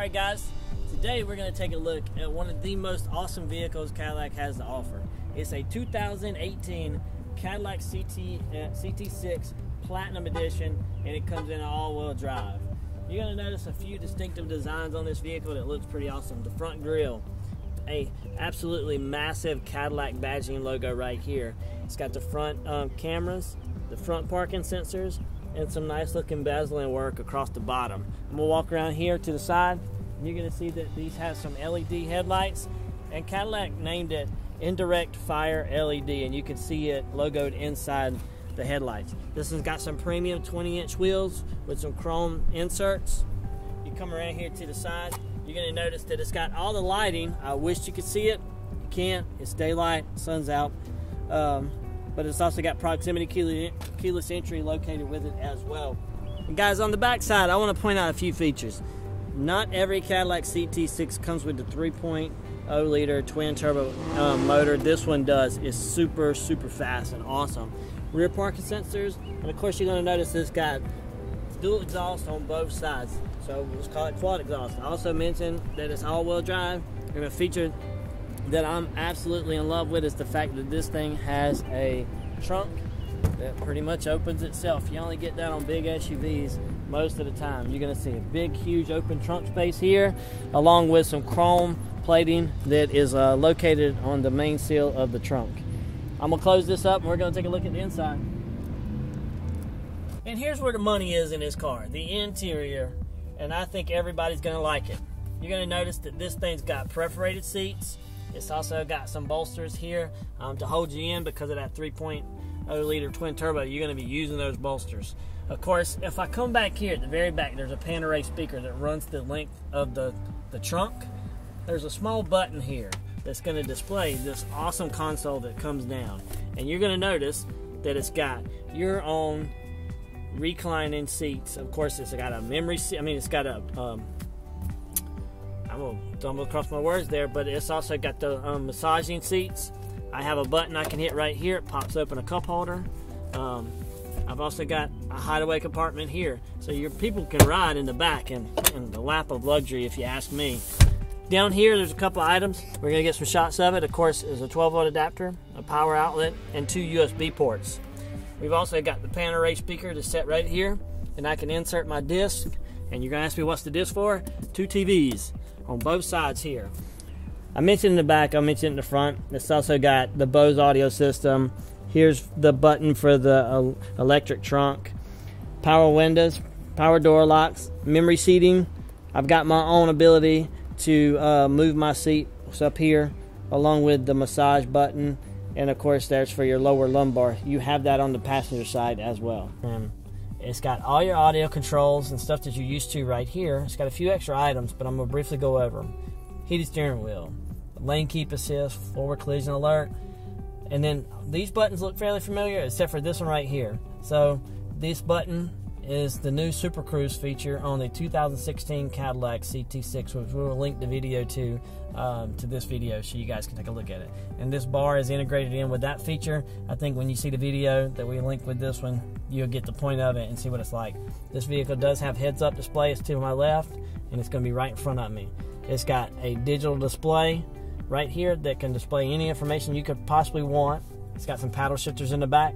Alright guys, today we're going to take a look at one of the most awesome vehicles Cadillac has to offer. It's a 2018 Cadillac CT, uh, CT6 Platinum Edition and it comes in all-wheel drive. You're going to notice a few distinctive designs on this vehicle that looks pretty awesome. The front grille, a absolutely massive Cadillac badging logo right here. It's got the front um, cameras, the front parking sensors, and some nice looking bezeling work across the bottom. I'm gonna walk around here to the side. You're gonna see that these have some LED headlights, and Cadillac named it Indirect Fire LED, and you can see it logoed inside the headlights. This one's got some premium 20 inch wheels with some chrome inserts. You come around here to the side, you're gonna notice that it's got all the lighting. I wish you could see it. You can't, it's daylight, sun's out. Um, but it's also got proximity keyless entry located with it as well. And guys, on the back side, I want to point out a few features. Not every Cadillac CT6 comes with the 3.0 liter twin turbo um, motor. This one does. It's super, super fast and awesome. Rear parking sensors, and of course, you're going to notice it's got dual exhaust on both sides. So let's call it quad exhaust. I also mentioned that it's all-wheel drive, and a feature that I'm absolutely in love with is the fact that this thing has a trunk that pretty much opens itself. You only get that on big SUVs most of the time. You're going to see a big, huge open trunk space here, along with some chrome plating that is uh, located on the main seal of the trunk. I'm going to close this up and we're going to take a look at the inside. And here's where the money is in this car the interior, and I think everybody's going to like it. You're going to notice that this thing's got perforated seats it's also got some bolsters here um, to hold you in because of that 3.0 liter twin turbo. You're going to be using those bolsters. Of course, if I come back here at the very back, there's a Panaray speaker that runs the length of the, the trunk. There's a small button here that's going to display this awesome console that comes down. And you're going to notice that it's got your own reclining seats. Of course, it's got a memory seat. I mean, it's got a um, I'm gonna stumble across my words there, but it's also got the um, massaging seats. I have a button I can hit right here. It pops open a cup holder. Um, I've also got a hideaway compartment here, so your people can ride in the back and in the lap of luxury, if you ask me. Down here, there's a couple items. We're gonna get some shots of it. Of course, is a 12 volt adapter, a power outlet, and two USB ports. We've also got the Panaray speaker to set right here, and I can insert my disc. And you're gonna ask me what's the disc for? Two TVs on both sides here. I mentioned in the back, I mentioned in the front. It's also got the Bose audio system. Here's the button for the uh, electric trunk. Power windows, power door locks, memory seating. I've got my own ability to uh, move my seat up here along with the massage button. And of course, there's for your lower lumbar. You have that on the passenger side as well. It's got all your audio controls and stuff that you're used to right here. It's got a few extra items, but I'm going to briefly go over them. Heated steering wheel, lane keep assist, forward collision alert, and then these buttons look fairly familiar except for this one right here. So this button is the new Super Cruise feature on the 2016 Cadillac CT6, which we'll link the video to um, to this video so you guys can take a look at it. And this bar is integrated in with that feature. I think when you see the video that we link with this one, you'll get the point of it and see what it's like. This vehicle does have heads-up display. It's to my left, and it's going to be right in front of me. It's got a digital display right here that can display any information you could possibly want. It's got some paddle shifters in the back.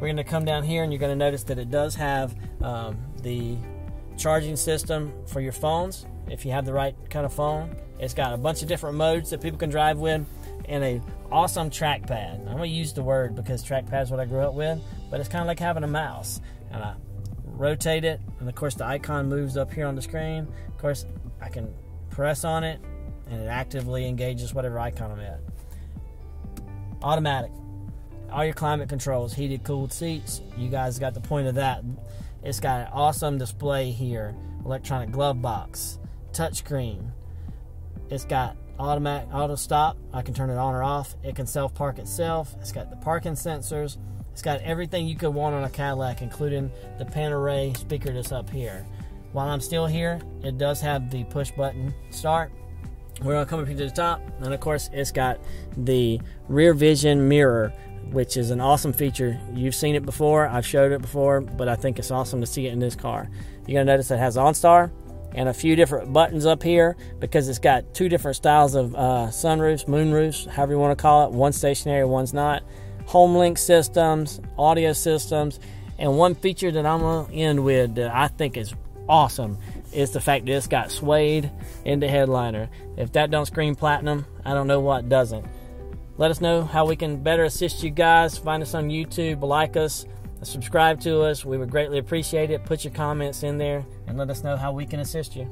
We're going to come down here and you're going to notice that it does have um, the charging system for your phones if you have the right kind of phone. It's got a bunch of different modes that people can drive with and a awesome trackpad. I'm going to use the word because trackpad is what I grew up with, but it's kind of like having a mouse. And I rotate it, and of course the icon moves up here on the screen. Of course, I can press on it and it actively engages whatever icon I'm at. Automatic all your climate controls, heated, cooled seats. You guys got the point of that. It's got an awesome display here, electronic glove box, touchscreen. It's got automatic auto stop. I can turn it on or off. It can self park itself. It's got the parking sensors. It's got everything you could want on a Cadillac, including the Panaray speaker that's up here. While I'm still here, it does have the push button start. We're gonna come up here to the top, and of course, it's got the rear vision mirror which is an awesome feature. You've seen it before, I've showed it before, but I think it's awesome to see it in this car. You're gonna notice it has OnStar, and a few different buttons up here because it's got two different styles of uh, sunroofs, moonroofs, however you want to call it. One stationary, one's not. Home link systems, audio systems, and one feature that I'm gonna end with that I think is awesome is the fact that it's got suede in the headliner. If that don't scream platinum, I don't know what doesn't. Let us know how we can better assist you guys. Find us on YouTube, like us, subscribe to us. We would greatly appreciate it. Put your comments in there and let us know how we can assist you.